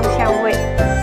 香香味。